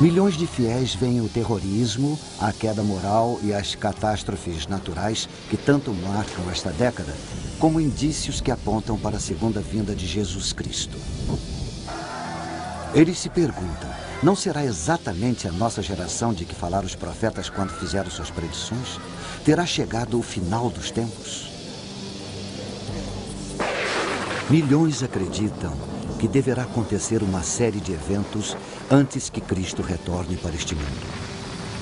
Milhões de fiéis veem o terrorismo, a queda moral e as catástrofes naturais que tanto marcam esta década como indícios que apontam para a segunda vinda de Jesus Cristo. Eles se perguntam: não será exatamente a nossa geração de que falaram os profetas quando fizeram suas predições? Terá chegado o final dos tempos? Milhões acreditam que deverá acontecer uma série de eventos antes que Cristo retorne para este mundo.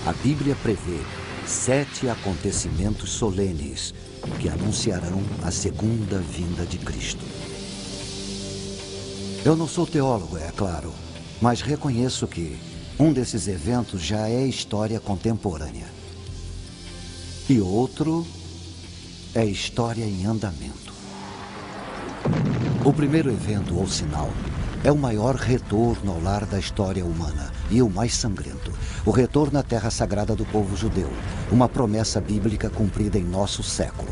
A Bíblia prevê sete acontecimentos solenes que anunciarão a segunda vinda de Cristo. Eu não sou teólogo, é claro, mas reconheço que um desses eventos já é história contemporânea. E outro é história em andamento. O primeiro evento ou sinal é o maior retorno ao lar da história humana e o mais sangrento. O retorno à terra sagrada do povo judeu, uma promessa bíblica cumprida em nosso século.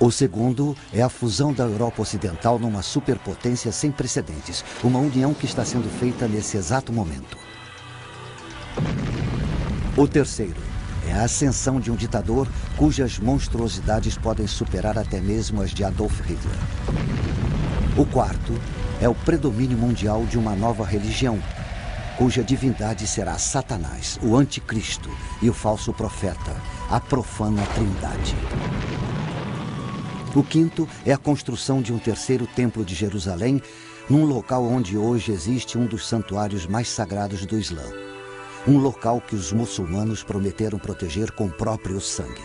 O segundo é a fusão da Europa Ocidental numa superpotência sem precedentes, uma união que está sendo feita nesse exato momento. O terceiro é a ascensão de um ditador cujas monstruosidades podem superar até mesmo as de Adolf Hitler. O quarto é o predomínio mundial de uma nova religião, cuja divindade será Satanás, o anticristo e o falso profeta, a profana trindade. O quinto é a construção de um terceiro templo de Jerusalém, num local onde hoje existe um dos santuários mais sagrados do Islã um local que os muçulmanos prometeram proteger com próprio sangue.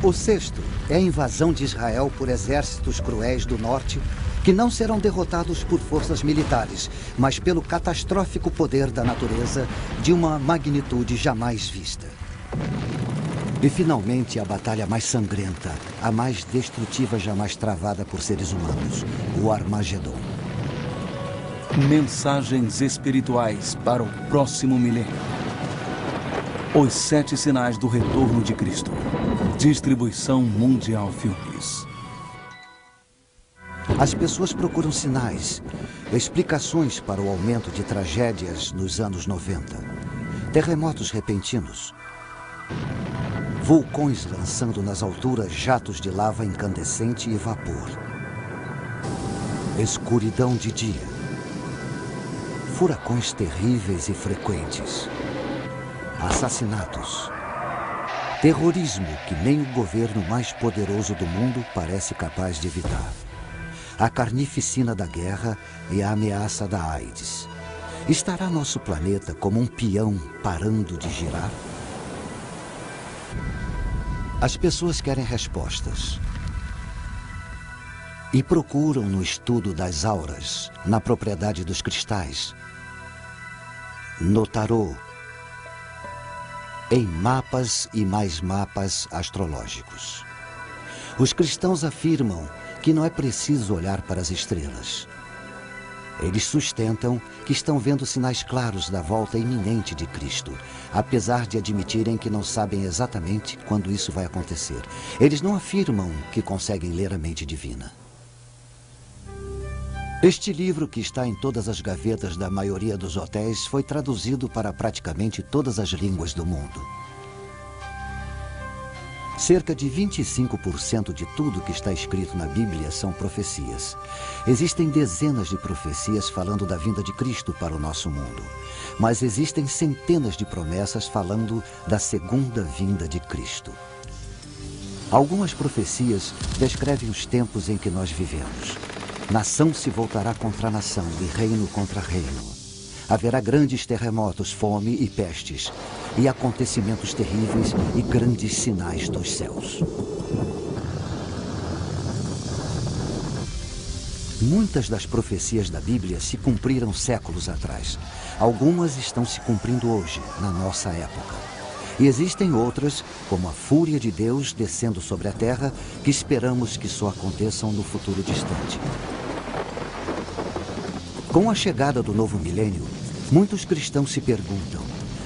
O sexto é a invasão de Israel por exércitos cruéis do norte que não serão derrotados por forças militares, mas pelo catastrófico poder da natureza de uma magnitude jamais vista. E finalmente a batalha mais sangrenta, a mais destrutiva jamais travada por seres humanos, o Armagedon. Mensagens espirituais para o próximo milênio. Os Sete Sinais do Retorno de Cristo. Distribuição Mundial Filmes. As pessoas procuram sinais, explicações para o aumento de tragédias nos anos 90. Terremotos repentinos. Vulcões lançando nas alturas jatos de lava incandescente e vapor. Escuridão de dia furacões terríveis e frequentes, assassinatos, terrorismo que nem o governo mais poderoso do mundo parece capaz de evitar, a carnificina da guerra e a ameaça da AIDS. Estará nosso planeta como um peão parando de girar? As pessoas querem respostas. E procuram no estudo das auras, na propriedade dos cristais, no tarô, em mapas e mais mapas astrológicos. Os cristãos afirmam que não é preciso olhar para as estrelas. Eles sustentam que estão vendo sinais claros da volta iminente de Cristo, apesar de admitirem que não sabem exatamente quando isso vai acontecer. Eles não afirmam que conseguem ler a mente divina. Este livro, que está em todas as gavetas da maioria dos hotéis, foi traduzido para praticamente todas as línguas do mundo. Cerca de 25% de tudo que está escrito na Bíblia são profecias. Existem dezenas de profecias falando da vinda de Cristo para o nosso mundo. Mas existem centenas de promessas falando da segunda vinda de Cristo. Algumas profecias descrevem os tempos em que nós vivemos. Nação se voltará contra nação e reino contra reino. Haverá grandes terremotos, fome e pestes, e acontecimentos terríveis e grandes sinais dos céus. Muitas das profecias da Bíblia se cumpriram séculos atrás. Algumas estão se cumprindo hoje, na nossa época. E existem outras, como a fúria de Deus descendo sobre a terra, que esperamos que só aconteçam no futuro distante. Com a chegada do novo milênio, muitos cristãos se perguntam: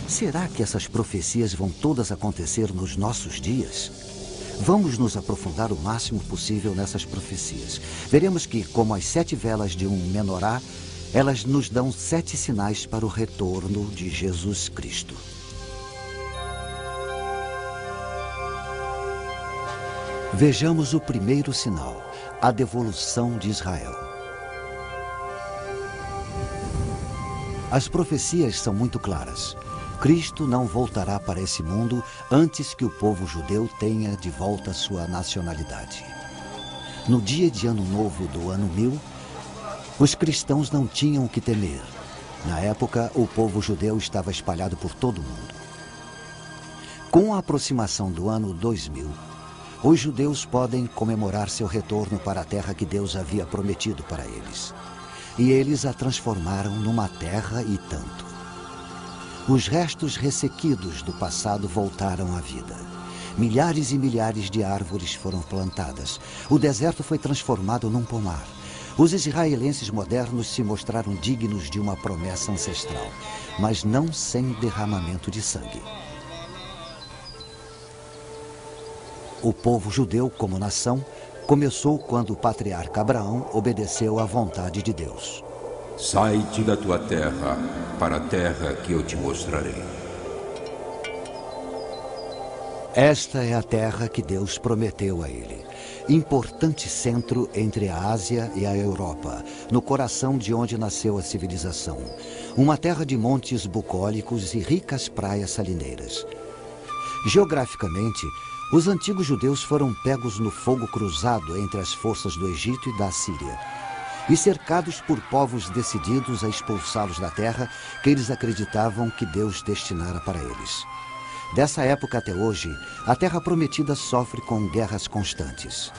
será que essas profecias vão todas acontecer nos nossos dias? Vamos nos aprofundar o máximo possível nessas profecias. Veremos que, como as sete velas de um menorá, elas nos dão sete sinais para o retorno de Jesus Cristo. Vejamos o primeiro sinal, a devolução de Israel. As profecias são muito claras. Cristo não voltará para esse mundo antes que o povo judeu tenha de volta sua nacionalidade. No dia de Ano Novo do ano 1000, os cristãos não tinham o que temer. Na época, o povo judeu estava espalhado por todo o mundo. Com a aproximação do ano 2000, os judeus podem comemorar seu retorno para a terra que Deus havia prometido para eles. E eles a transformaram numa terra e tanto. Os restos ressequidos do passado voltaram à vida. Milhares e milhares de árvores foram plantadas. O deserto foi transformado num pomar. Os israelenses modernos se mostraram dignos de uma promessa ancestral, mas não sem derramamento de sangue. O povo judeu, como nação, começou quando o patriarca Abraão obedeceu à vontade de Deus. Sai-te da tua terra para a terra que eu te mostrarei. Esta é a terra que Deus prometeu a ele. Importante centro entre a Ásia e a Europa, no coração de onde nasceu a civilização. Uma terra de montes bucólicos e ricas praias salineiras. Geograficamente, os antigos judeus foram pegos no fogo cruzado entre as forças do Egito e da Síria e cercados por povos decididos a expulsá-los da terra que eles acreditavam que Deus destinara para eles. Dessa época até hoje, a Terra Prometida sofre com guerras constantes.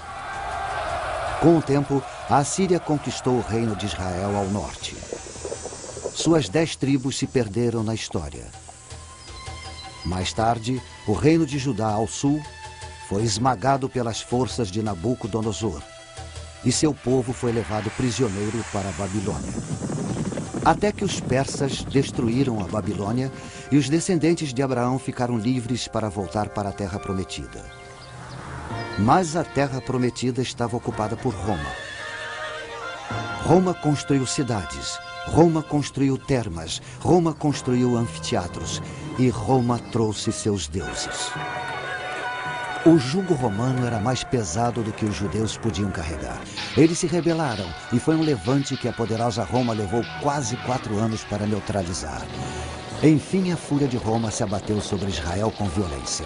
Com o tempo, a Assíria conquistou o reino de Israel ao norte. Suas dez tribos se perderam na história. Mais tarde, o reino de Judá ao sul foi esmagado pelas forças de Nabucodonosor e seu povo foi levado prisioneiro para a Babilônia. Até que os persas destruíram a Babilônia e os descendentes de Abraão ficaram livres para voltar para a Terra Prometida. Mas a Terra Prometida estava ocupada por Roma. Roma construiu cidades, Roma construiu termas, Roma construiu anfiteatros e Roma trouxe seus deuses. O jugo romano era mais pesado do que os judeus podiam carregar. Eles se rebelaram e foi um levante que a poderosa Roma levou quase quatro anos para neutralizar. Enfim, a fúria de Roma se abateu sobre Israel com violência.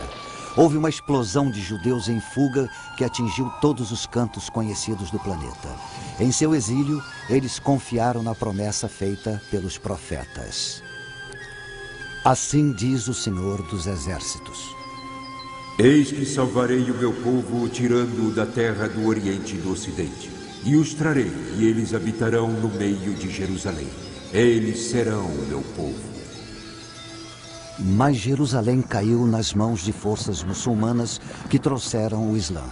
Houve uma explosão de judeus em fuga que atingiu todos os cantos conhecidos do planeta. Em seu exílio, eles confiaram na promessa feita pelos profetas. Assim diz o Senhor dos Exércitos. Eis que salvarei o meu povo, tirando-o da terra do Oriente e do Ocidente. E os trarei, e eles habitarão no meio de Jerusalém. Eles serão o meu povo. Mas Jerusalém caiu nas mãos de forças muçulmanas que trouxeram o Islã.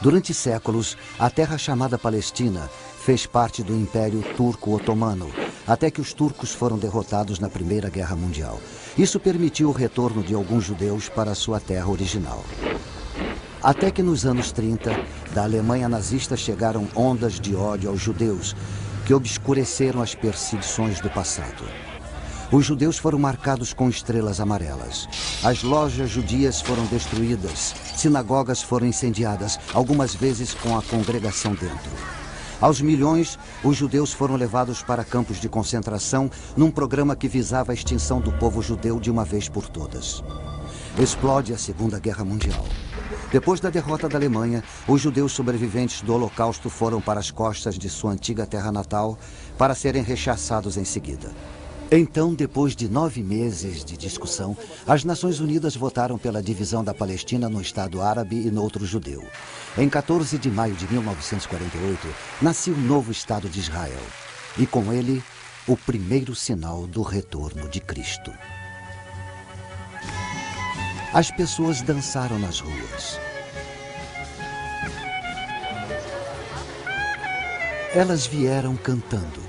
Durante séculos, a terra chamada Palestina fez parte do Império Turco-Otomano, até que os turcos foram derrotados na Primeira Guerra Mundial. Isso permitiu o retorno de alguns judeus para sua terra original. Até que nos anos 30, da Alemanha nazista chegaram ondas de ódio aos judeus, que obscureceram as perseguições do passado. Os judeus foram marcados com estrelas amarelas. As lojas judias foram destruídas. Sinagogas foram incendiadas, algumas vezes com a congregação dentro. Aos milhões, os judeus foram levados para campos de concentração num programa que visava a extinção do povo judeu de uma vez por todas. Explode a Segunda Guerra Mundial. Depois da derrota da Alemanha, os judeus sobreviventes do Holocausto foram para as costas de sua antiga terra natal para serem rechaçados em seguida. Então, depois de nove meses de discussão, as Nações Unidas votaram pela divisão da Palestina no Estado árabe e no outro judeu. Em 14 de maio de 1948, nasceu o novo Estado de Israel. E com ele, o primeiro sinal do retorno de Cristo. As pessoas dançaram nas ruas. Elas vieram cantando.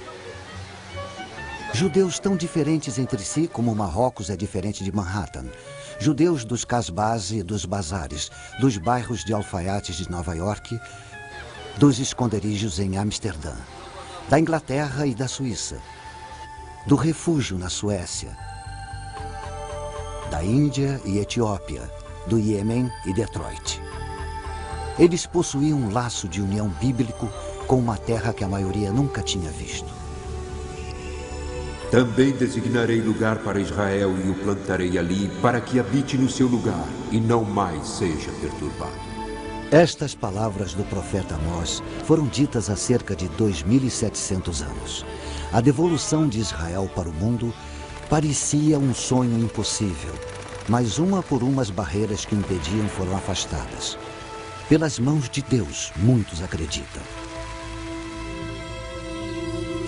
Judeus tão diferentes entre si como Marrocos é diferente de Manhattan. judeus dos casbás e dos bazares, dos bairros de alfaiates de Nova York, dos esconderijos em Amsterdã, da Inglaterra e da Suíça, do refúgio na Suécia, da Índia e Etiópia, do Iêmen e Detroit. Eles possuíam um laço de união bíblico com uma terra que a maioria nunca tinha visto. Também designarei lugar para Israel e o plantarei ali, para que habite no seu lugar e não mais seja perturbado. Estas palavras do profeta Amós foram ditas há cerca de 2.700 anos. A devolução de Israel para o mundo parecia um sonho impossível, mas uma por uma as barreiras que impediam foram afastadas. Pelas mãos de Deus, muitos acreditam.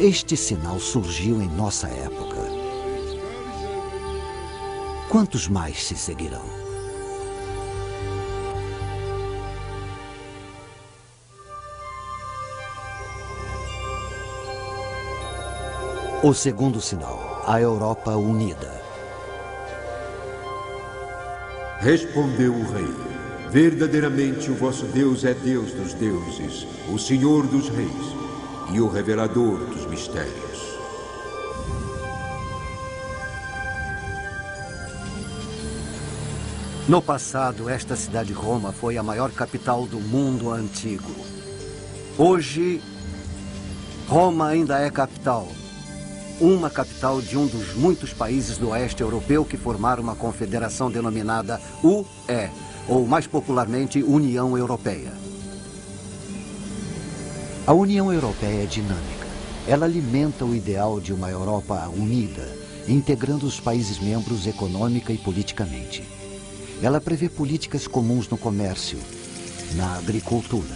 Este sinal surgiu em nossa época. Quantos mais se seguirão? O segundo sinal, a Europa unida. Respondeu o rei: Verdadeiramente o vosso Deus é Deus dos deuses, o Senhor dos reis e o revelador dos mistérios. No passado, esta cidade Roma foi a maior capital do mundo antigo. Hoje, Roma ainda é capital. Uma capital de um dos muitos países do oeste europeu que formaram uma confederação denominada UE, ou mais popularmente União Europeia. A União Europeia é dinâmica. Ela alimenta o ideal de uma Europa unida, integrando os países membros econômica e politicamente. Ela prevê políticas comuns no comércio, na agricultura.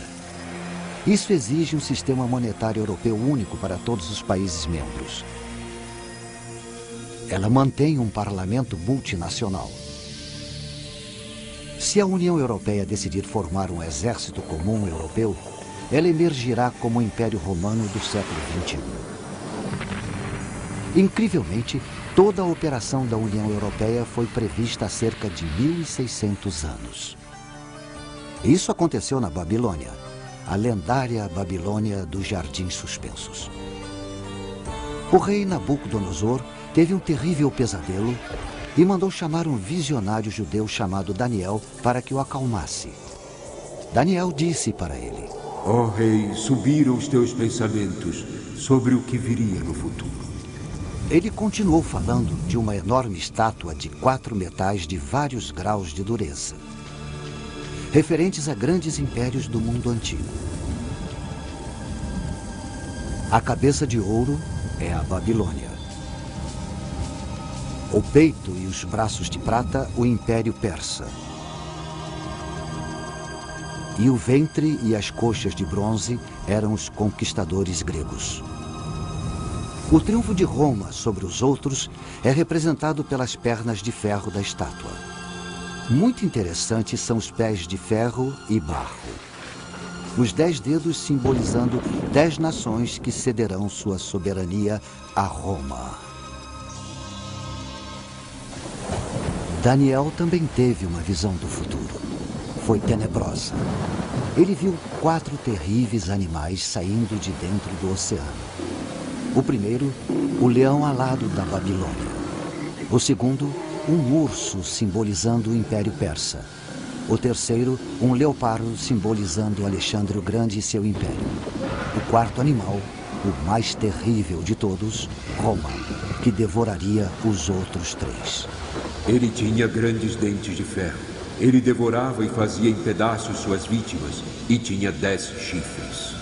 Isso exige um sistema monetário europeu único para todos os países membros. Ela mantém um parlamento multinacional. Se a União Europeia decidir formar um exército comum europeu, ela emergirá como o Império Romano do século XXI. Incrivelmente, toda a operação da União Europeia foi prevista há cerca de 1.600 anos. Isso aconteceu na Babilônia, a lendária Babilônia dos Jardins Suspensos. O rei Nabucodonosor teve um terrível pesadelo e mandou chamar um visionário judeu chamado Daniel para que o acalmasse. Daniel disse para ele: Ó oh, rei, subiram os teus pensamentos sobre o que viria no futuro. Ele continuou falando de uma enorme estátua de quatro metais de vários graus de dureza, referentes a grandes impérios do mundo antigo. A cabeça de ouro é a Babilônia. O peito e os braços de prata, o Império Persa e o ventre e as coxas de bronze eram os conquistadores gregos. O triunfo de Roma sobre os outros é representado pelas pernas de ferro da estátua. Muito interessantes são os pés de ferro e barro. Os dez dedos simbolizando dez nações que cederão sua soberania a Roma. Daniel também teve uma visão do futuro foi tenebrosa. Ele viu quatro terríveis animais saindo de dentro do oceano. O primeiro, o leão alado da Babilônia. O segundo, um urso simbolizando o Império Persa. O terceiro, um leopardo simbolizando Alexandre o Grande e seu império. O quarto animal, o mais terrível de todos, Roma, que devoraria os outros três. Ele tinha grandes dentes de ferro ele devorava e fazia em pedaços suas vítimas e tinha dez chifres.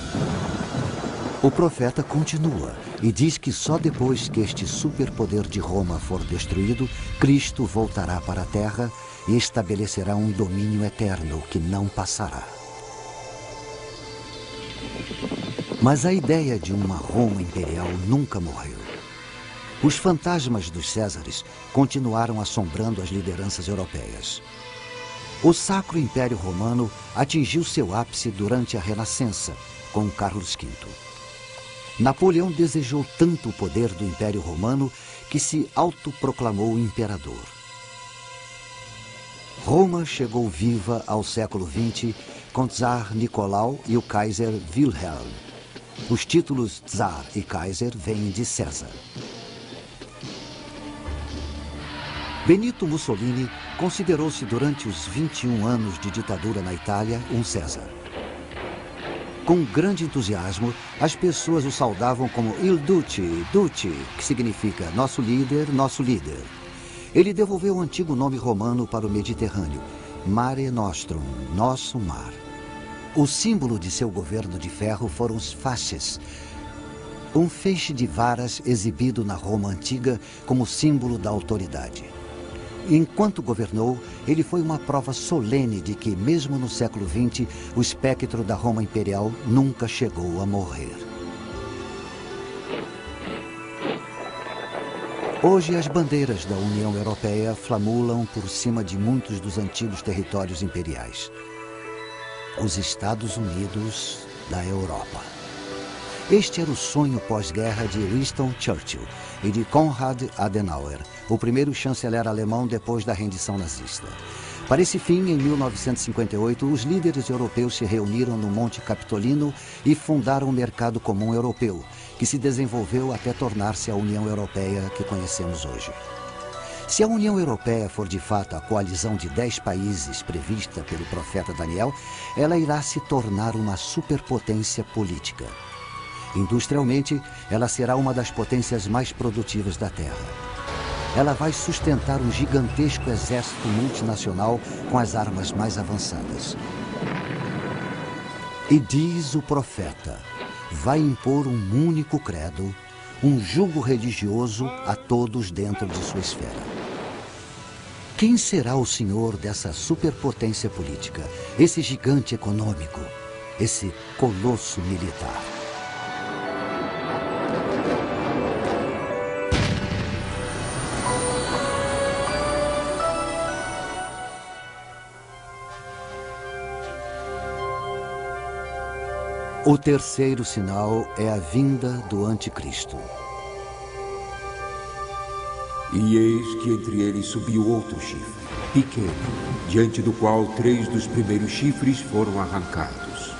O profeta continua e diz que só depois que este superpoder de Roma for destruído, Cristo voltará para a terra e estabelecerá um domínio eterno que não passará. Mas a ideia de uma Roma imperial nunca morreu. Os fantasmas dos Césares continuaram assombrando as lideranças europeias. O Sacro Império Romano atingiu seu ápice durante a Renascença, com Carlos V. Napoleão desejou tanto o poder do Império Romano que se autoproclamou imperador. Roma chegou viva ao século XX com Tsar Nicolau e o Kaiser Wilhelm. Os títulos Tsar e Kaiser vêm de César. Benito Mussolini considerou-se durante os 21 anos de ditadura na Itália um César. Com grande entusiasmo, as pessoas o saudavam como Il Duce, Duce, que significa nosso líder, nosso líder. Ele devolveu o antigo nome romano para o Mediterrâneo, Mare Nostrum, nosso mar. O símbolo de seu governo de ferro foram os fasces, um feixe de varas exibido na Roma antiga como símbolo da autoridade. Enquanto governou, ele foi uma prova solene de que, mesmo no século XX, o espectro da Roma imperial nunca chegou a morrer. Hoje, as bandeiras da União Europeia flamulam por cima de muitos dos antigos territórios imperiais. Os Estados Unidos da Europa. Este era o sonho pós-guerra de Winston Churchill e de Konrad Adenauer, o primeiro chanceler alemão depois da rendição nazista. Para esse fim, em 1958, os líderes europeus se reuniram no Monte Capitolino e fundaram o Mercado Comum Europeu, que se desenvolveu até tornar-se a União Europeia que conhecemos hoje. Se a União Europeia for de fato a coalizão de dez países prevista pelo profeta Daniel, ela irá se tornar uma superpotência política. Industrialmente, ela será uma das potências mais produtivas da Terra. Ela vai sustentar um gigantesco exército multinacional com as armas mais avançadas. E diz o profeta: vai impor um único credo, um jugo religioso a todos dentro de sua esfera. Quem será o senhor dessa superpotência política, esse gigante econômico, esse colosso militar? O terceiro sinal é a vinda do Anticristo. E eis que entre eles subiu outro chifre, pequeno, diante do qual três dos primeiros chifres foram arrancados.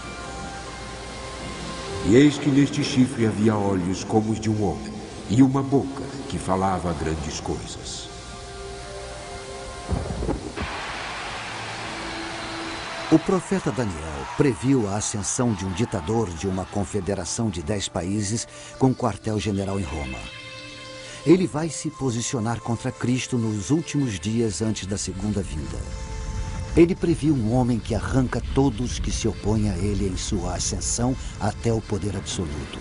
E eis que neste chifre havia olhos como os de um homem, e uma boca que falava grandes coisas. O profeta Daniel previu a ascensão de um ditador de uma confederação de dez países com quartel-general em Roma. Ele vai se posicionar contra Cristo nos últimos dias antes da segunda vinda. Ele previu um homem que arranca todos que se opõem a ele em sua ascensão até o poder absoluto.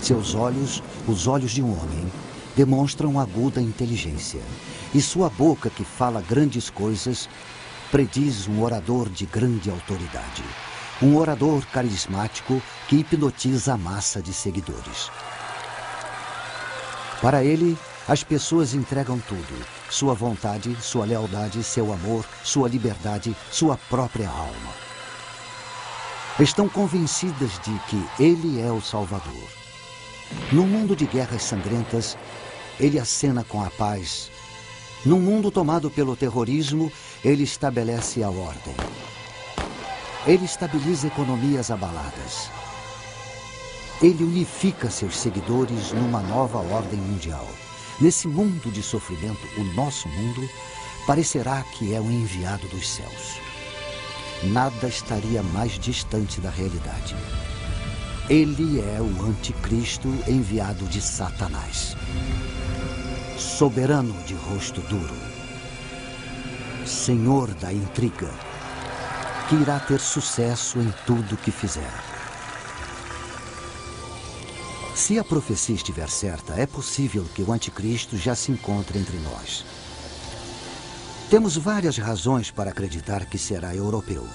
Seus olhos, os olhos de um homem, demonstram aguda inteligência. E sua boca, que fala grandes coisas, prediz um orador de grande autoridade. Um orador carismático que hipnotiza a massa de seguidores. Para ele, as pessoas entregam tudo: sua vontade, sua lealdade, seu amor, sua liberdade, sua própria alma. Estão convencidas de que ele é o Salvador. No mundo de guerras sangrentas, ele acena com a paz. Num mundo tomado pelo terrorismo, ele estabelece a ordem. Ele estabiliza economias abaladas. Ele unifica seus seguidores numa nova ordem mundial. Nesse mundo de sofrimento, o nosso mundo, parecerá que é o enviado dos céus. Nada estaria mais distante da realidade. Ele é o anticristo enviado de Satanás. Soberano de rosto duro senhor da intriga, que irá ter sucesso em tudo que fizer. Se a profecia estiver certa, é possível que o anticristo já se encontre entre nós. Temos várias razões para acreditar que será europeu.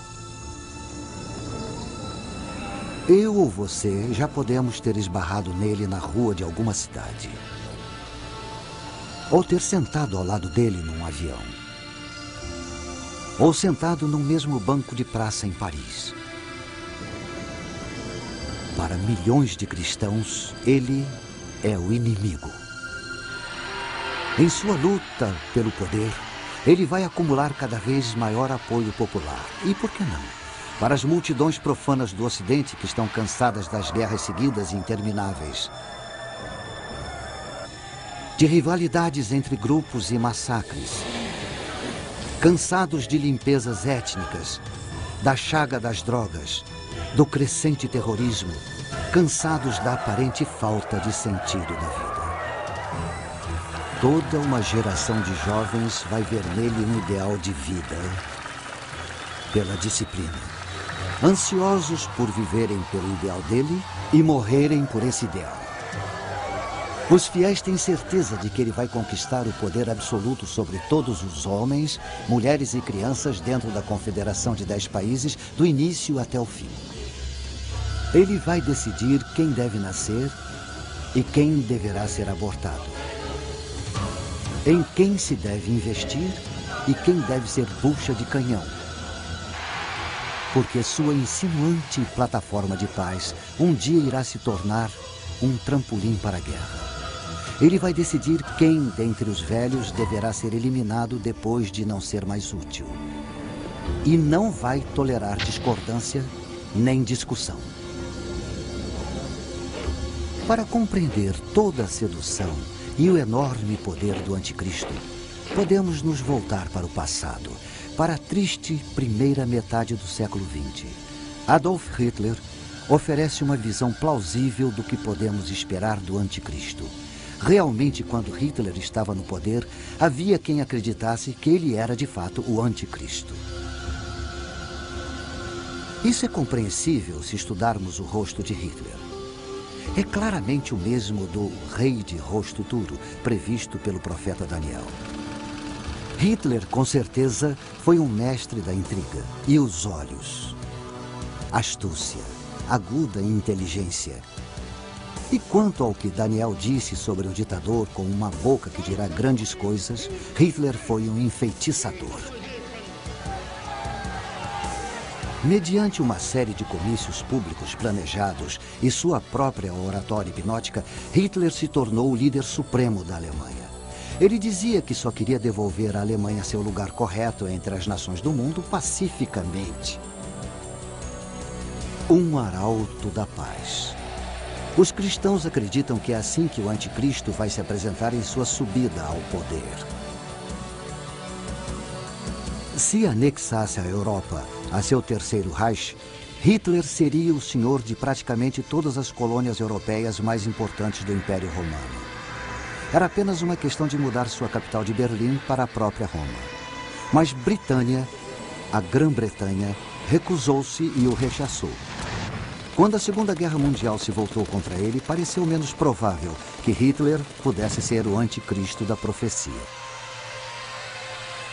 Eu ou você já podemos ter esbarrado nele na rua de alguma cidade. Ou ter sentado ao lado dele num avião ou sentado no mesmo banco de praça em Paris. Para milhões de cristãos, ele é o inimigo. Em sua luta pelo poder, Ele vai acumular cada vez maior apoio popular. E por que não? Para as multidões profanas do Ocidente que estão cansadas das guerras seguidas e intermináveis. De rivalidades entre grupos e massacres. Cansados de limpezas étnicas, da chaga das drogas, do crescente terrorismo, cansados da aparente falta de sentido da vida. Toda uma geração de jovens vai ver nele um ideal de vida pela disciplina. Ansiosos por viverem pelo ideal dele e morrerem por esse ideal. Os fiéis têm certeza de que ele vai conquistar o poder absoluto sobre todos os homens, mulheres e crianças dentro da confederação de dez países, do início até o fim. Ele vai decidir quem deve nascer e quem deverá ser abortado em quem se deve investir e quem deve ser bucha de canhão. Porque sua insinuante plataforma de paz um dia irá se tornar um trampolim para a guerra. Ele vai decidir quem dentre os velhos deverá ser eliminado depois de não ser mais útil. E não vai tolerar discordância nem discussão. Para compreender toda a sedução e o enorme poder do anticristo, podemos nos voltar para o passado, para a triste primeira metade do século XX. Adolf Hitler oferece uma visão plausível do que podemos esperar do anticristo. Realmente, quando Hitler estava no poder, havia quem acreditasse que ele era de fato o anticristo. Isso é compreensível se estudarmos o rosto de Hitler é claramente o mesmo do rei de rosto duro, previsto pelo profeta Daniel. Hitler, com certeza, foi um mestre da intriga. E os olhos? Astúcia, aguda inteligência. E quanto ao que Daniel disse sobre um ditador com uma boca que dirá grandes coisas, Hitler foi um enfeitiçador. Mediante uma série de comícios públicos planejados e sua própria oratória hipnótica, Hitler se tornou o líder supremo da Alemanha. Ele dizia que só queria devolver à Alemanha seu lugar correto entre as nações do mundo pacificamente. Um arauto da paz. Os cristãos acreditam que é assim que o anticristo vai se apresentar em sua subida ao poder. Se anexasse a Europa a seu terceiro Reich, Hitler seria o senhor de praticamente todas as colônias europeias mais importantes do Império Romano. Era apenas uma questão de mudar sua capital de Berlim para a própria Roma. Mas Britânia, a Grã-Bretanha, recusou-se e o rechaçou. Quando a Segunda Guerra Mundial se voltou contra ele, pareceu menos provável que Hitler pudesse ser o anticristo da profecia.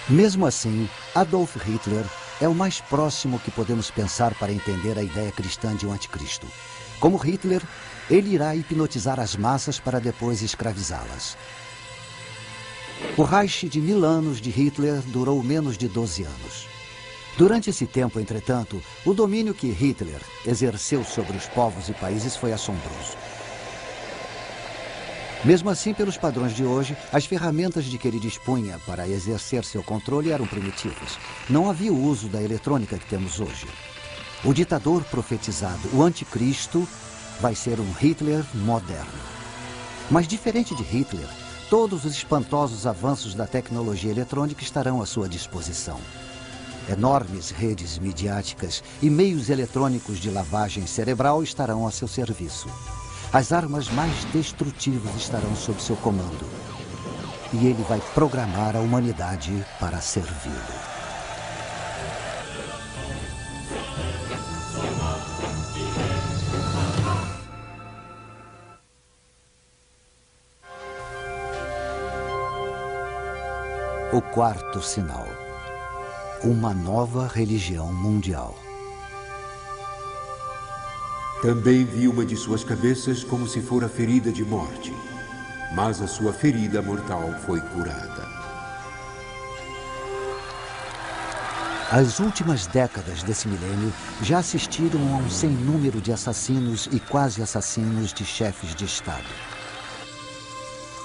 Mesmo assim, Adolf Hitler é o mais próximo que podemos pensar para entender a ideia cristã de um anticristo. Como Hitler, ele irá hipnotizar as massas para depois escravizá-las. O Reich de mil anos de Hitler durou menos de 12 anos. Durante esse tempo, entretanto, o domínio que Hitler exerceu sobre os povos e países foi assombroso. Mesmo assim, pelos padrões de hoje, as ferramentas de que ele dispunha para exercer seu controle eram primitivas. Não havia o uso da eletrônica que temos hoje. O ditador profetizado, o anticristo, vai ser um Hitler moderno. Mas diferente de Hitler, todos os espantosos avanços da tecnologia eletrônica estarão à sua disposição. Enormes redes midiáticas e meios eletrônicos de lavagem cerebral estarão a seu serviço. As armas mais destrutivas estarão sob seu comando. E ele vai programar a humanidade para servi-lo. O quarto sinal. Uma nova religião mundial. Também vi uma de suas cabeças como se fora ferida de morte, mas a sua ferida mortal foi curada. As últimas décadas desse milênio já assistiram a um sem número de assassinos e quase assassinos de chefes de Estado.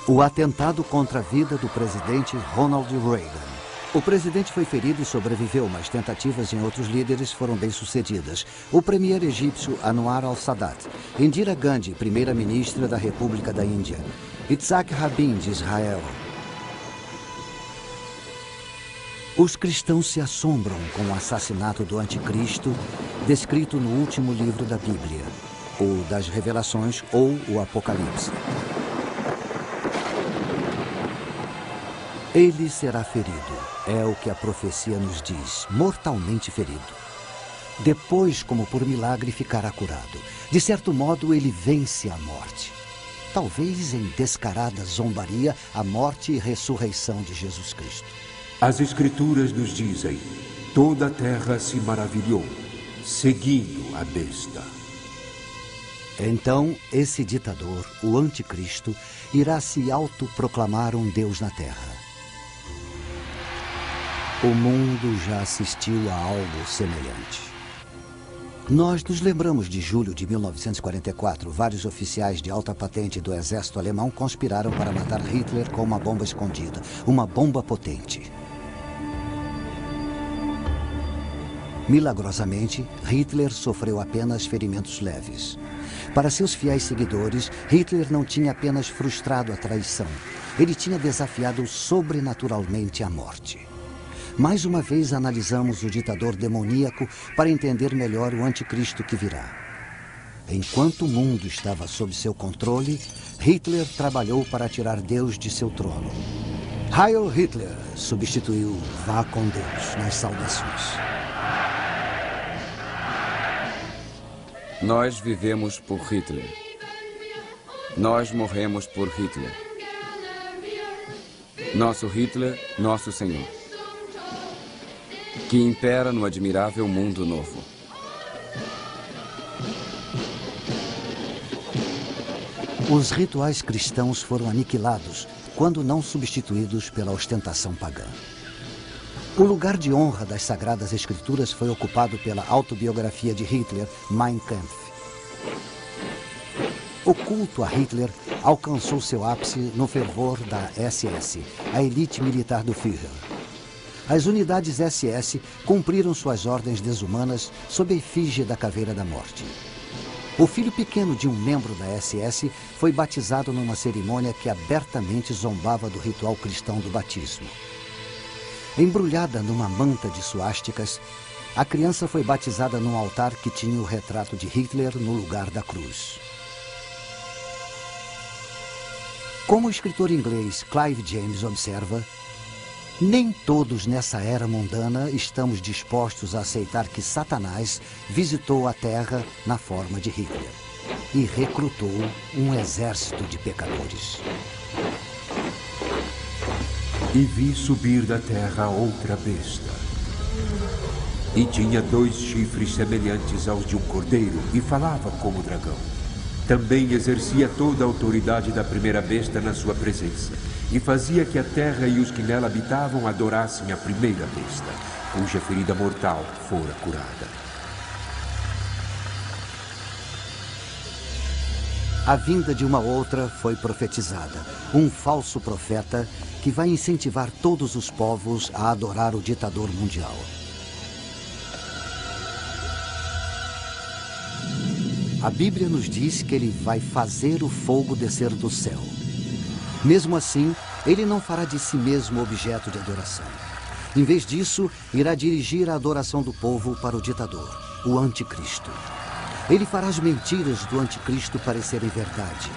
O atentado contra a vida do presidente Ronald Reagan, O presidente foi ferido e sobreviveu, mas tentativas em outros líderes foram bem-sucedidas. O premier egípcio Anwar al-Sadat, Indira Gandhi, primeira-ministra da República da Índia, Itzhak Rabin, de Israel. Os cristãos se assombram com o assassinato do anticristo, descrito no último livro da Bíblia, o das Revelações ou o Apocalipse. Ele será ferido, é o que a profecia nos diz, mortalmente ferido. Depois, como por milagre, ficará curado. De certo modo, ele vence a morte. Talvez em descarada zombaria, a morte e ressurreição de Jesus Cristo. As Escrituras nos dizem: toda a terra se maravilhou, seguindo a besta. Então, esse ditador, o anticristo, irá se autoproclamar um Deus na terra. O mundo já assistiu a algo semelhante. Nós nos lembramos de julho de 1944. Vários oficiais de alta patente do exército alemão conspiraram para matar Hitler com uma bomba escondida. Uma bomba potente. Milagrosamente, Hitler sofreu apenas ferimentos leves. Para seus fiéis seguidores, Hitler não tinha apenas frustrado a traição, ele tinha desafiado sobrenaturalmente a morte. Mais uma vez analisamos o ditador demoníaco para entender melhor o anticristo que virá. Enquanto o mundo estava sob seu controle, Hitler trabalhou para tirar Deus de seu trono. Heil Hitler substituiu Vá com Deus nas saudações. Nós vivemos por Hitler. Nós morremos por Hitler. Nosso Hitler, nosso Senhor que impera no admirável mundo novo. Os rituais cristãos foram aniquilados quando não substituídos pela ostentação pagã. O lugar de honra das Sagradas Escrituras foi ocupado pela autobiografia de Hitler, Mein Kampf. O culto a Hitler alcançou seu ápice no fervor da SS, a elite militar do Führer. As unidades SS cumpriram suas ordens desumanas sob a efígie da Caveira da Morte. O filho pequeno de um membro da SS foi batizado numa cerimônia que abertamente zombava do ritual cristão do batismo. Embrulhada numa manta de suásticas, a criança foi batizada num altar que tinha o retrato de Hitler no lugar da cruz. Como o escritor inglês Clive James observa, nem todos nessa era mundana estamos dispostos a aceitar que Satanás visitou a Terra na forma de Hitler e recrutou um exército de pecadores. E vi subir da terra outra besta. E tinha dois chifres semelhantes aos de um cordeiro, e falava como dragão. Também exercia toda a autoridade da primeira besta na sua presença e fazia que a terra e os que nela habitavam adorassem a primeira besta, cuja ferida mortal fora curada. A vinda de uma outra foi profetizada, um falso profeta que vai incentivar todos os povos a adorar o ditador mundial. A Bíblia nos diz que ele vai fazer o fogo descer do céu. Mesmo assim, ele não fará de si mesmo objeto de adoração. Em vez disso, irá dirigir a adoração do povo para o ditador, o anticristo. Ele fará as mentiras do anticristo parecerem verdade.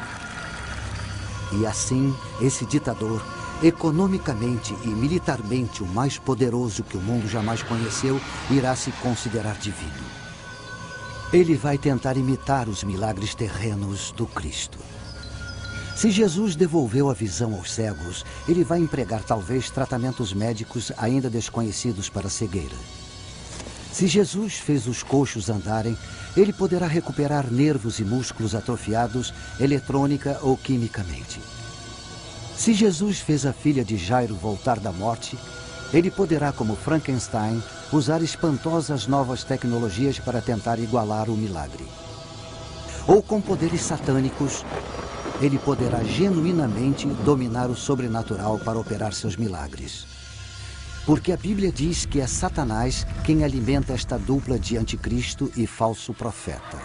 E assim, esse ditador, economicamente e militarmente o mais poderoso que o mundo jamais conheceu, irá se considerar divino. Ele vai tentar imitar os milagres terrenos do Cristo. Se Jesus devolveu a visão aos cegos, ele vai empregar talvez tratamentos médicos ainda desconhecidos para a cegueira. Se Jesus fez os coxos andarem, ele poderá recuperar nervos e músculos atrofiados eletrônica ou quimicamente. Se Jesus fez a filha de Jairo voltar da morte, ele poderá, como Frankenstein, usar espantosas novas tecnologias para tentar igualar o milagre. Ou com poderes satânicos, ele poderá genuinamente dominar o sobrenatural para operar seus milagres. Porque a Bíblia diz que é Satanás quem alimenta esta dupla de anticristo e falso profeta.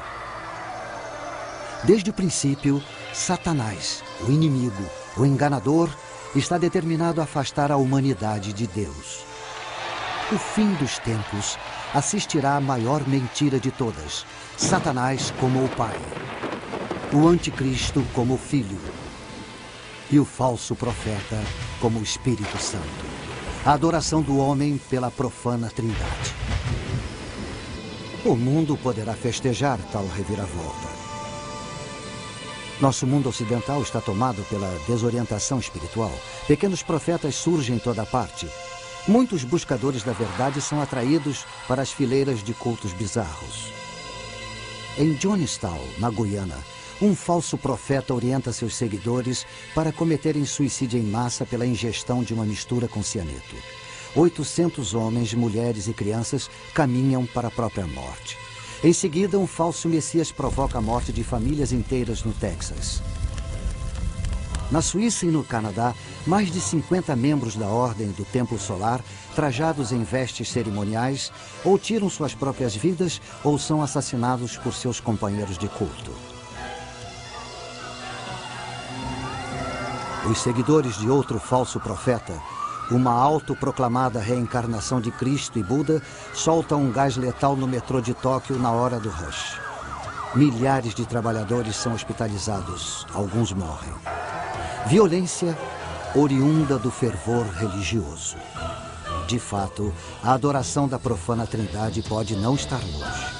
Desde o princípio, Satanás, o inimigo, o enganador, está determinado a afastar a humanidade de Deus. O fim dos tempos assistirá à maior mentira de todas: Satanás como o Pai, o Anticristo como Filho e o falso profeta como Espírito Santo. A adoração do homem pela profana Trindade. O mundo poderá festejar tal reviravolta. Nosso mundo ocidental está tomado pela desorientação espiritual. Pequenos profetas surgem em toda parte. Muitos buscadores da verdade são atraídos para as fileiras de cultos bizarros. Em Johnstown, na Guiana, um falso profeta orienta seus seguidores para cometerem suicídio em massa pela ingestão de uma mistura com cianeto. 800 homens, mulheres e crianças caminham para a própria morte. Em seguida, um falso Messias provoca a morte de famílias inteiras no Texas. Na Suíça e no Canadá, mais de 50 membros da Ordem do Templo Solar, trajados em vestes cerimoniais, ou tiram suas próprias vidas ou são assassinados por seus companheiros de culto. Os seguidores de outro falso profeta, uma autoproclamada reencarnação de Cristo e Buda, soltam um gás letal no metrô de Tóquio na hora do rush. Milhares de trabalhadores são hospitalizados, alguns morrem. Violência oriunda do fervor religioso. De fato, a adoração da profana trindade pode não estar longe.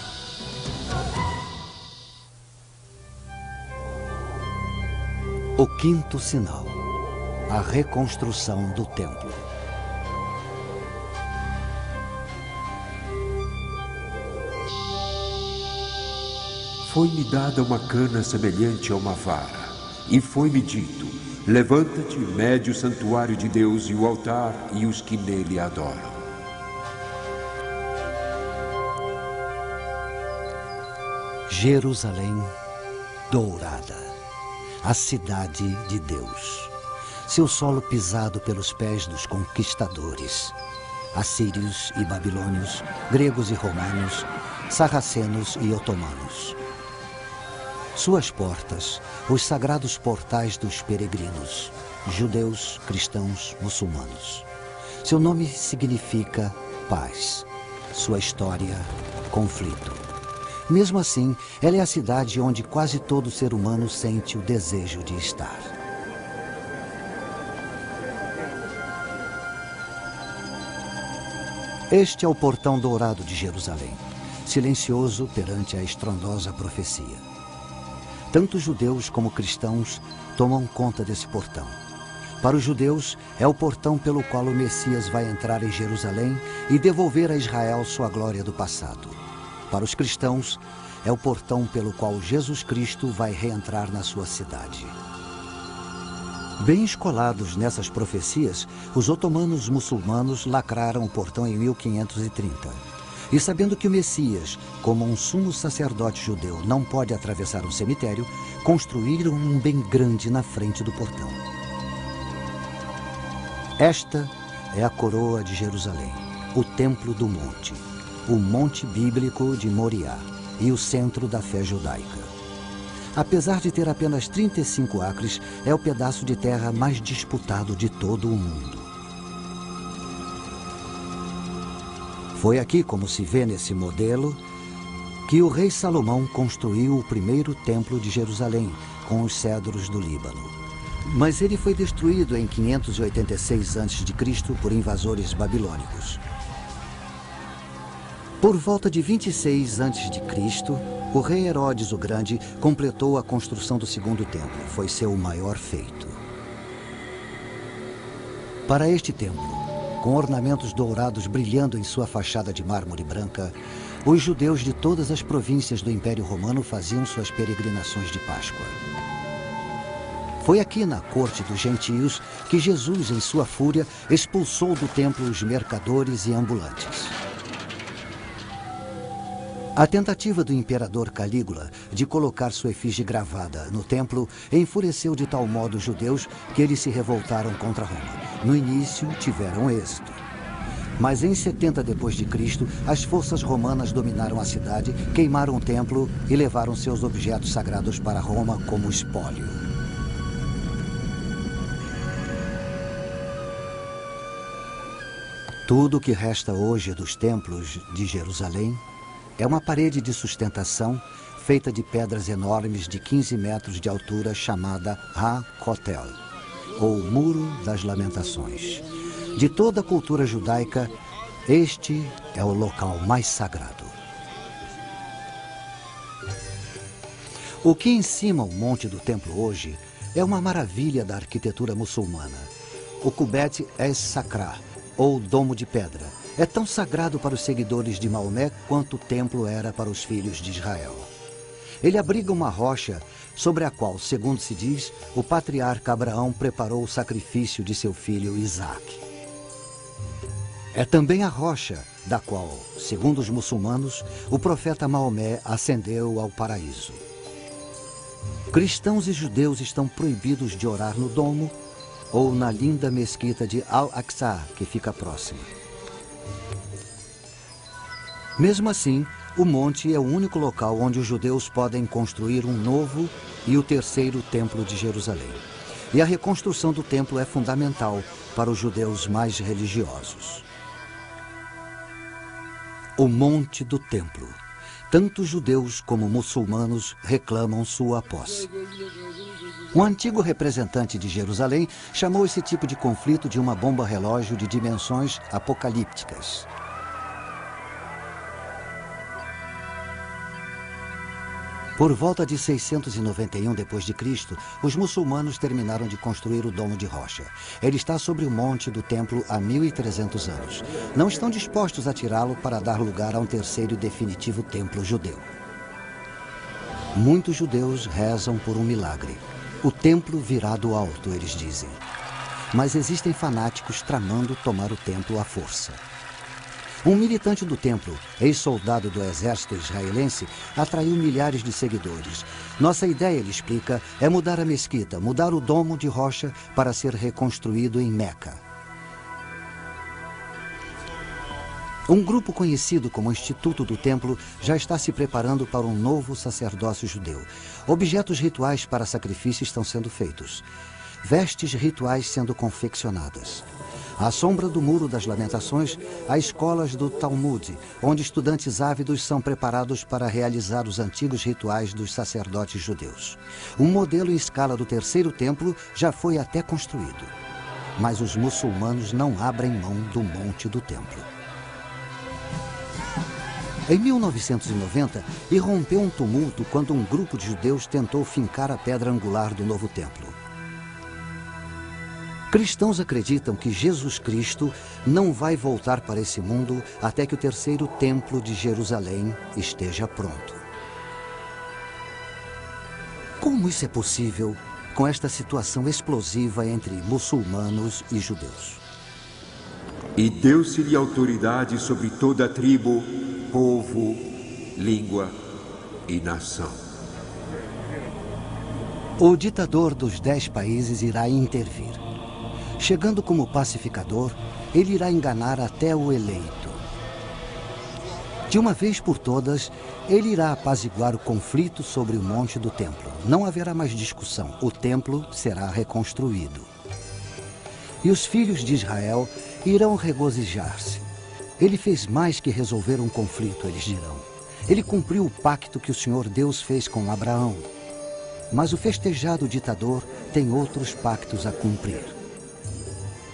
O quinto sinal a reconstrução do templo. Foi-me dada uma cana semelhante a uma vara, e foi-me dito: Levanta-te, mede o santuário de Deus e o altar e os que nele adoram. Jerusalém dourada, a cidade de Deus seu solo pisado pelos pés dos conquistadores, assírios e babilônios, gregos e romanos, sarracenos e otomanos. Suas portas, os sagrados portais dos peregrinos, judeus, cristãos, muçulmanos. Seu nome significa paz. Sua história, conflito. Mesmo assim, ela é a cidade onde quase todo ser humano sente o desejo de estar. Este é o portão dourado de Jerusalém, silencioso perante a estrondosa profecia. Tanto judeus como cristãos tomam conta desse portão. Para os judeus, é o portão pelo qual o Messias vai entrar em Jerusalém e devolver a Israel sua glória do passado. Para os cristãos, é o portão pelo qual Jesus Cristo vai reentrar na sua cidade. Bem escolados nessas profecias, os otomanos muçulmanos lacraram o portão em 1530. E sabendo que o Messias, como um sumo sacerdote judeu, não pode atravessar um cemitério, construíram um bem grande na frente do portão. Esta é a coroa de Jerusalém, o Templo do Monte, o Monte Bíblico de Moriá e o centro da fé judaica. Apesar de ter apenas 35 acres, é o pedaço de terra mais disputado de todo o mundo. Foi aqui, como se vê nesse modelo, que o rei Salomão construiu o primeiro templo de Jerusalém, com os cedros do Líbano. Mas ele foi destruído em 586 a.C. por invasores babilônicos. Por volta de 26 a.C., o rei Herodes o Grande completou a construção do segundo templo. Foi seu maior feito. Para este templo, com ornamentos dourados brilhando em sua fachada de mármore branca, os judeus de todas as províncias do Império Romano faziam suas peregrinações de Páscoa. Foi aqui na corte dos gentios que Jesus, em sua fúria, expulsou do templo os mercadores e ambulantes. A tentativa do imperador Calígula de colocar sua efígie gravada no templo enfureceu de tal modo os judeus que eles se revoltaram contra Roma. No início, tiveram êxito. Mas em 70 depois de Cristo, as forças romanas dominaram a cidade, queimaram o templo e levaram seus objetos sagrados para Roma como espólio. Tudo o que resta hoje dos templos de Jerusalém é uma parede de sustentação feita de pedras enormes de 15 metros de altura chamada Ha-Kotel, ou Muro das Lamentações. De toda a cultura judaica, este é o local mais sagrado. O que encima o monte do templo hoje é uma maravilha da arquitetura muçulmana. O Kubet es Sakra, ou Domo de Pedra, é tão sagrado para os seguidores de Maomé quanto o templo era para os filhos de Israel. Ele abriga uma rocha sobre a qual, segundo se diz, o patriarca Abraão preparou o sacrifício de seu filho Isaac. É também a rocha da qual, segundo os muçulmanos, o profeta Maomé ascendeu ao paraíso. Cristãos e judeus estão proibidos de orar no domo ou na linda mesquita de Al-Aqsa, que fica próxima. Mesmo assim, o monte é o único local onde os judeus podem construir um novo e o terceiro templo de Jerusalém. E a reconstrução do templo é fundamental para os judeus mais religiosos o Monte do Templo. Tanto judeus como muçulmanos reclamam sua posse. Um antigo representante de Jerusalém chamou esse tipo de conflito de uma bomba relógio de dimensões apocalípticas. Por volta de 691 d.C., os muçulmanos terminaram de construir o Domo de Rocha. Ele está sobre o monte do templo há 1.300 anos. Não estão dispostos a tirá-lo para dar lugar a um terceiro e definitivo templo judeu. Muitos judeus rezam por um milagre. O templo virá do alto, eles dizem. Mas existem fanáticos tramando tomar o templo à força. Um militante do templo, ex-soldado do exército israelense, atraiu milhares de seguidores. Nossa ideia, ele explica, é mudar a mesquita, mudar o domo de rocha para ser reconstruído em Meca. Um grupo conhecido como Instituto do Templo já está se preparando para um novo sacerdócio judeu. Objetos rituais para sacrifício estão sendo feitos. Vestes rituais sendo confeccionadas. À sombra do Muro das Lamentações, há escolas do Talmud, onde estudantes ávidos são preparados para realizar os antigos rituais dos sacerdotes judeus. Um modelo em escala do Terceiro Templo já foi até construído. Mas os muçulmanos não abrem mão do Monte do Templo. Em 1990, irrompeu um tumulto quando um grupo de judeus tentou fincar a pedra angular do novo templo. Cristãos acreditam que Jesus Cristo não vai voltar para esse mundo até que o terceiro templo de Jerusalém esteja pronto. Como isso é possível com esta situação explosiva entre muçulmanos e judeus? E deu-se-lhe autoridade sobre toda a tribo, povo, língua e nação. O ditador dos dez países irá intervir. Chegando como pacificador, ele irá enganar até o eleito. De uma vez por todas, ele irá apaziguar o conflito sobre o monte do templo. Não haverá mais discussão. O templo será reconstruído. E os filhos de Israel irão regozijar-se. Ele fez mais que resolver um conflito, eles dirão. Ele cumpriu o pacto que o Senhor Deus fez com Abraão. Mas o festejado ditador tem outros pactos a cumprir.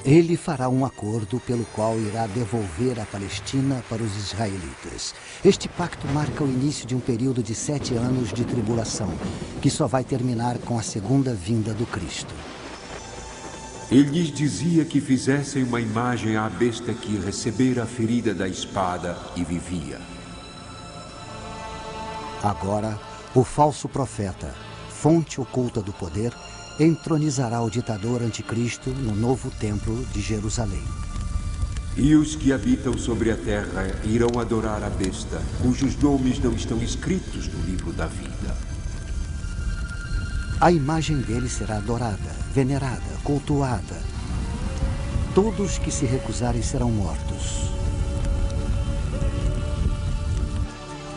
Ele fará um acordo pelo qual irá devolver a Palestina para os israelitas. Este pacto marca o início de um período de sete anos de tribulação, que só vai terminar com a segunda vinda do Cristo. Ele lhes dizia que fizessem uma imagem à besta que recebera a ferida da espada e vivia. Agora, o falso profeta, fonte oculta do poder, entronizará o ditador anticristo no novo templo de Jerusalém. E os que habitam sobre a terra irão adorar a besta, cujos nomes não estão escritos no livro da vida. A imagem dele será adorada, venerada, cultuada. todos que se recusarem serão mortos.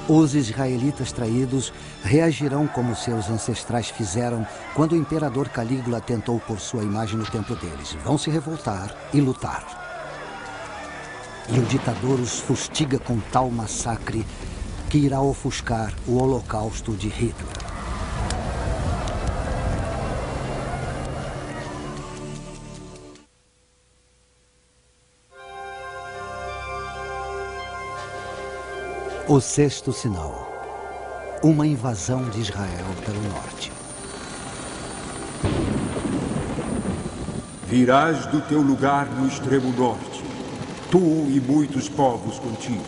Os israelitas traídos reagirão como seus ancestrais fizeram quando o imperador Calígula tentou pôr sua imagem no templo deles. Vão se revoltar e lutar. E o ditador os fustiga com tal massacre que irá ofuscar o holocausto de Hitler. O sexto sinal. Uma invasão de Israel pelo norte. Virás do teu lugar no extremo norte, tu e muitos povos contigo,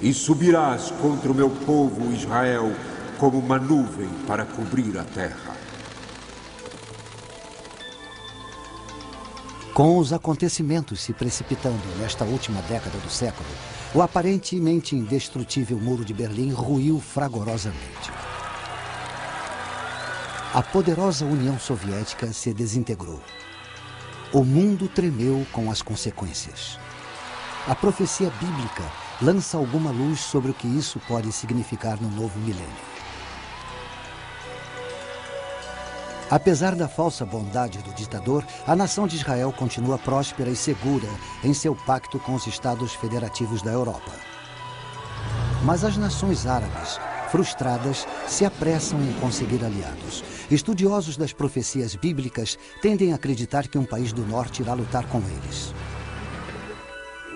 e subirás contra o meu povo Israel como uma nuvem para cobrir a terra. Com os acontecimentos se precipitando nesta última década do século, o aparentemente indestrutível muro de Berlim ruiu fragorosamente. A poderosa União Soviética se desintegrou. O mundo tremeu com as consequências. A profecia bíblica lança alguma luz sobre o que isso pode significar no novo milênio. Apesar da falsa bondade do ditador, a nação de Israel continua próspera e segura em seu pacto com os estados federativos da Europa. Mas as nações árabes, frustradas, se apressam em conseguir aliados. Estudiosos das profecias bíblicas tendem a acreditar que um país do norte irá lutar com eles.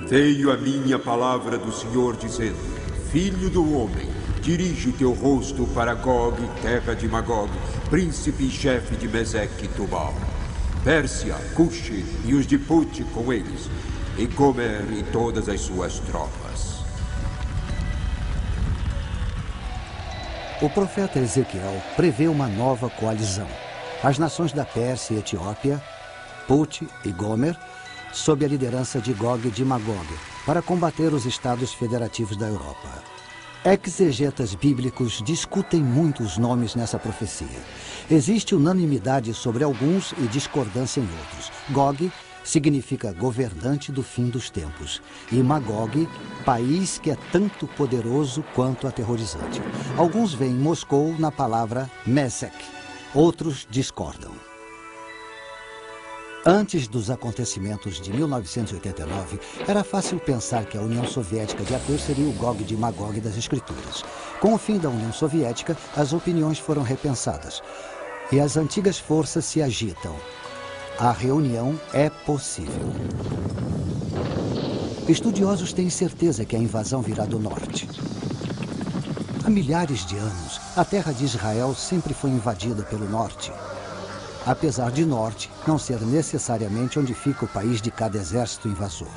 Veio a minha palavra do Senhor dizendo: Filho do homem, dirige teu rosto para Gog, terra de Magog, príncipe e chefe de Meseque e Tubal. Pérsia, Cuxi e os de Put com eles, e Gomer e todas as suas tropas. O profeta Ezequiel prevê uma nova coalizão. As nações da Pérsia e Etiópia, Put e Gomer, sob a liderança de Gog de Magog, para combater os estados federativos da Europa. Exegetas bíblicos discutem muito os nomes nessa profecia. Existe unanimidade sobre alguns e discordância em outros. Gog significa governante do fim dos tempos. E Magog, país que é tanto poderoso quanto aterrorizante. Alguns veem Moscou na palavra Mesek, outros discordam. Antes dos acontecimentos de 1989, era fácil pensar que a União Soviética de ateu seria o Gog de Magog das Escrituras. Com o fim da União Soviética, as opiniões foram repensadas e as antigas forças se agitam. A reunião é possível. Estudiosos têm certeza que a invasão virá do norte. Há milhares de anos, a terra de Israel sempre foi invadida pelo norte apesar de norte não ser necessariamente onde fica o país de cada exército invasor.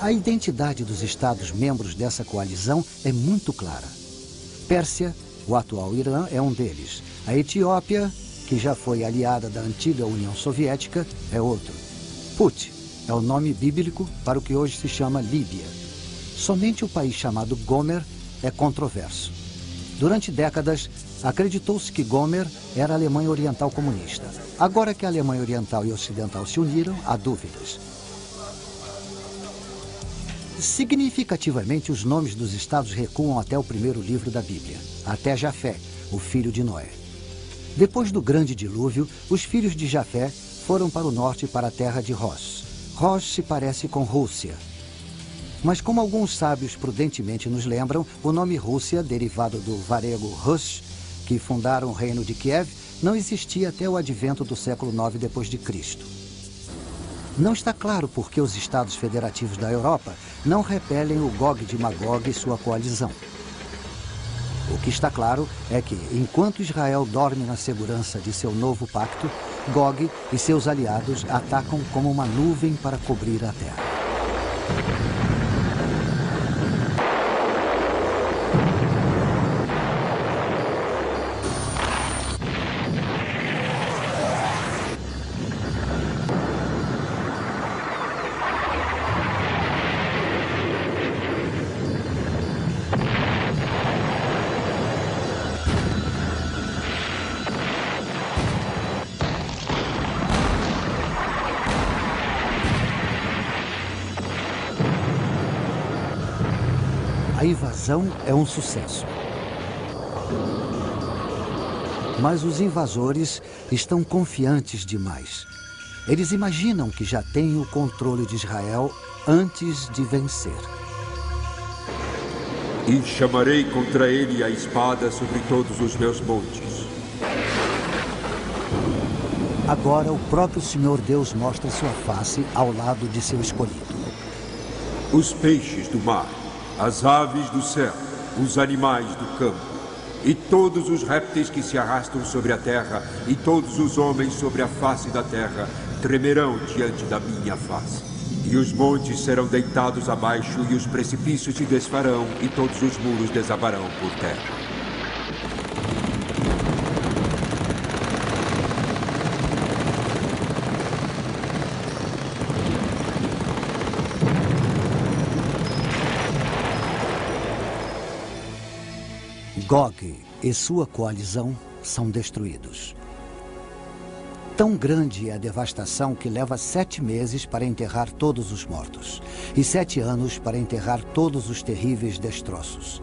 A identidade dos estados membros dessa coalizão é muito clara. Pérsia, o atual Irã, é um deles. A Etiópia, que já foi aliada da antiga União Soviética, é outro. Put é o nome bíblico para o que hoje se chama Líbia. Somente o país chamado Gomer é controverso. Durante décadas, acreditou-se que Gomer era a Alemanha Oriental comunista. Agora que a Alemanha Oriental e Ocidental se uniram, há dúvidas. Significativamente, os nomes dos estados recuam até o primeiro livro da Bíblia, até Jafé, o filho de Noé. Depois do grande dilúvio, os filhos de Jafé foram para o norte para a terra de Ros. Ros se parece com Rússia, mas como alguns sábios prudentemente nos lembram, o nome Rússia, derivado do varego Rus, que fundaram o reino de Kiev, não existia até o advento do século IX depois de Cristo. Não está claro por que os estados federativos da Europa não repelem o Gog de Magog e sua coalizão. O que está claro é que, enquanto Israel dorme na segurança de seu novo pacto, Gog e seus aliados atacam como uma nuvem para cobrir a terra. É um sucesso. Mas os invasores estão confiantes demais. Eles imaginam que já têm o controle de Israel antes de vencer. E chamarei contra ele a espada sobre todos os meus montes. Agora o próprio Senhor Deus mostra sua face ao lado de seu escolhido. Os peixes do mar, as aves do céu, os animais do campo, e todos os répteis que se arrastam sobre a terra, e todos os homens sobre a face da terra, tremerão diante da minha face. E os montes serão deitados abaixo, e os precipícios se desfarão, e todos os muros desabarão por terra. Gog e sua coalizão são destruídos. Tão grande é a devastação que leva sete meses para enterrar todos os mortos e sete anos para enterrar todos os terríveis destroços.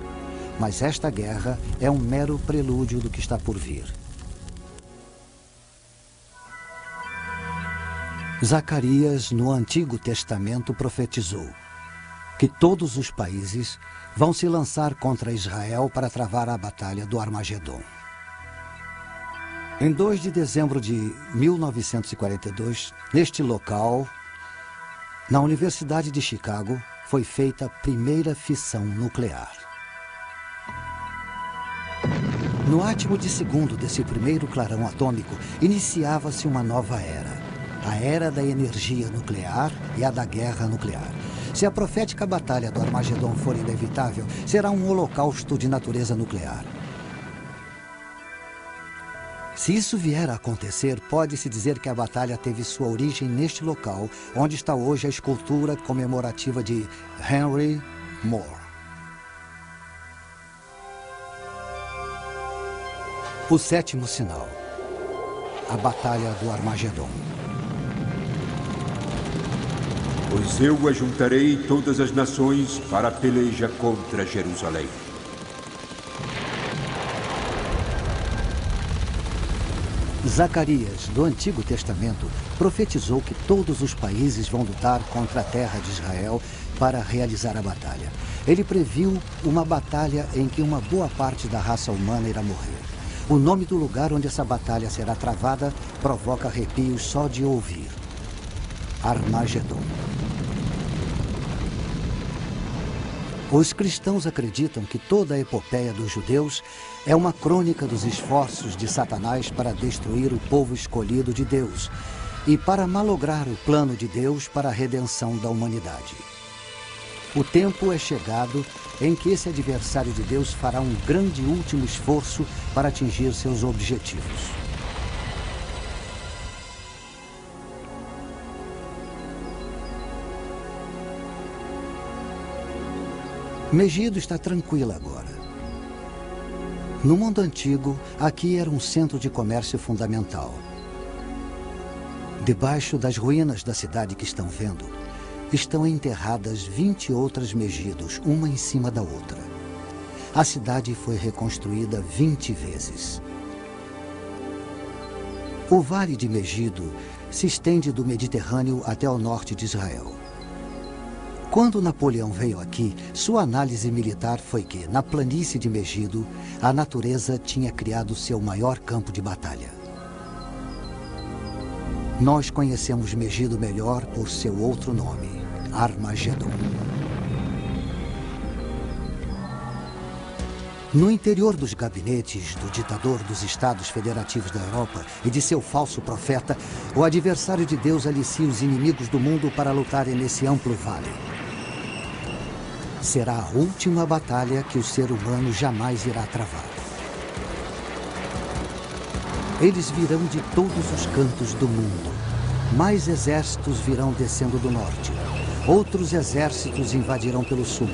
Mas esta guerra é um mero prelúdio do que está por vir. Zacarias, no Antigo Testamento, profetizou que todos os países vão se lançar contra Israel para travar a batalha do Armagedon. Em 2 de dezembro de 1942, neste local, na Universidade de Chicago, foi feita a primeira fissão nuclear. No átimo de segundo desse primeiro clarão atômico, iniciava-se uma nova era. A era da energia nuclear e a da guerra nuclear. Se a profética batalha do Armagedon for inevitável, será um holocausto de natureza nuclear. Se isso vier a acontecer, pode-se dizer que a batalha teve sua origem neste local, onde está hoje a escultura comemorativa de Henry Moore. O sétimo sinal. A Batalha do Armagedon. Pois eu ajuntarei todas as nações para a peleja contra Jerusalém. Zacarias, do Antigo Testamento, profetizou que todos os países vão lutar contra a terra de Israel para realizar a batalha. Ele previu uma batalha em que uma boa parte da raça humana irá morrer. O nome do lugar onde essa batalha será travada provoca arrepios só de ouvir. Armagedon. Os cristãos acreditam que toda a epopeia dos judeus é uma crônica dos esforços de Satanás para destruir o povo escolhido de Deus e para malograr o plano de Deus para a redenção da humanidade. O tempo é chegado em que esse adversário de Deus fará um grande último esforço para atingir seus objetivos. Megido está tranquila agora. No mundo antigo, aqui era um centro de comércio fundamental. Debaixo das ruínas da cidade que estão vendo, estão enterradas 20 outras Megidos, uma em cima da outra. A cidade foi reconstruída 20 vezes. O Vale de Megido se estende do Mediterrâneo até o norte de Israel. Quando Napoleão veio aqui, sua análise militar foi que, na planície de Megido, a natureza tinha criado seu maior campo de batalha. Nós conhecemos Megido melhor por seu outro nome, Armagedon. No interior dos gabinetes do ditador dos Estados Federativos da Europa e de seu falso profeta, o adversário de Deus alicia os inimigos do mundo para lutarem nesse amplo vale será a última batalha que o ser humano jamais irá travar. Eles virão de todos os cantos do mundo. Mais exércitos virão descendo do norte. Outros exércitos invadirão pelo sul.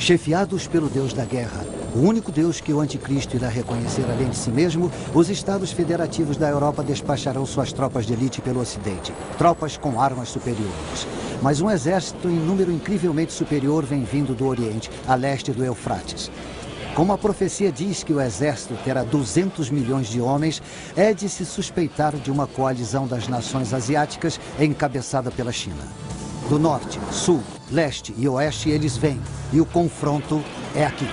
Chefiados pelo Deus da guerra, o único Deus que o anticristo irá reconhecer além de si mesmo, os estados federativos da Europa despacharão suas tropas de elite pelo ocidente, tropas com armas superiores. Mas um exército em número incrivelmente superior vem vindo do Oriente, a leste do Eufrates. Como a profecia diz que o exército terá 200 milhões de homens, é de se suspeitar de uma coalizão das nações asiáticas encabeçada pela China. Do norte, sul, leste e oeste eles vêm, e o confronto é aqui.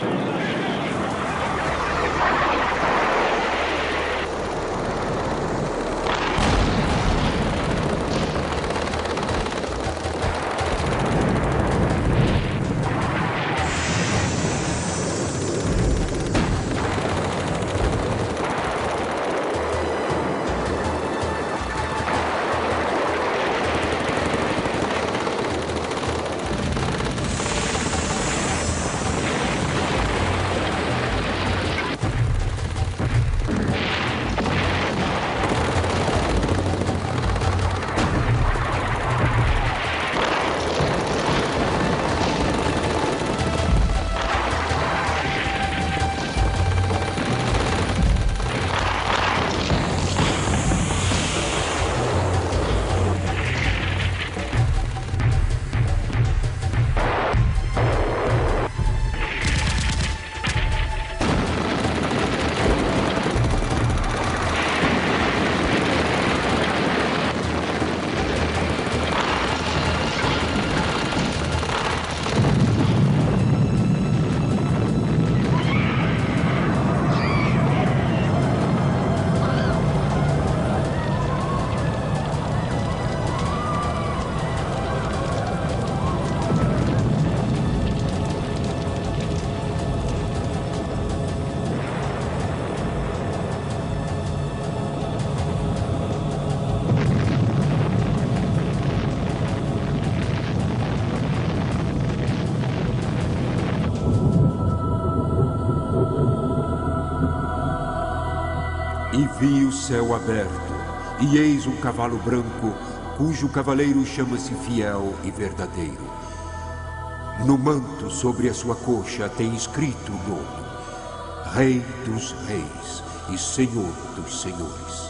Vi o céu aberto, e eis um cavalo branco, cujo cavaleiro chama-se Fiel e Verdadeiro. No manto sobre a sua coxa tem escrito o nome: Rei dos Reis e Senhor dos Senhores.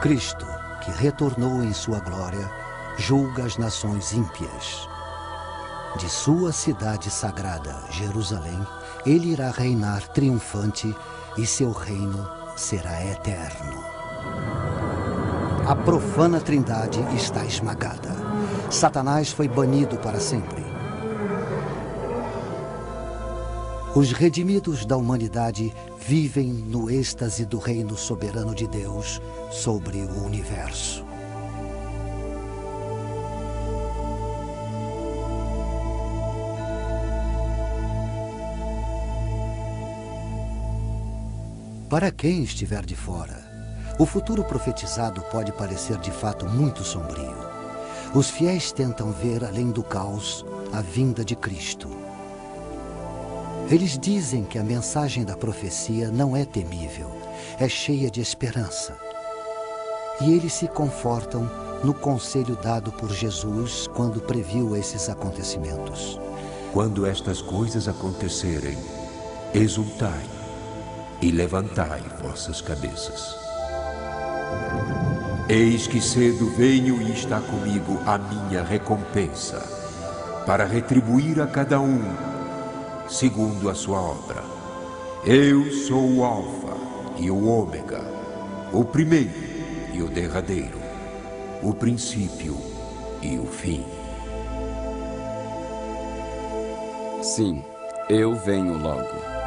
Cristo, que retornou em sua glória, julga as nações ímpias. De sua cidade sagrada, Jerusalém, ele irá reinar triunfante e seu reino será eterno. A profana trindade está esmagada. Satanás foi banido para sempre. Os redimidos da humanidade vivem no êxtase do reino soberano de Deus sobre o universo. Para quem estiver de fora, o futuro profetizado pode parecer de fato muito sombrio. Os fiéis tentam ver além do caos a vinda de Cristo. Eles dizem que a mensagem da profecia não é temível, é cheia de esperança. E eles se confortam no conselho dado por Jesus quando previu esses acontecimentos. Quando estas coisas acontecerem, exultai e levantai vossas cabeças. Eis que cedo venho e está comigo a minha recompensa, para retribuir a cada um segundo a sua obra. Eu sou o Alfa e o Ômega, o primeiro e o derradeiro, o princípio e o fim. Sim, eu venho logo.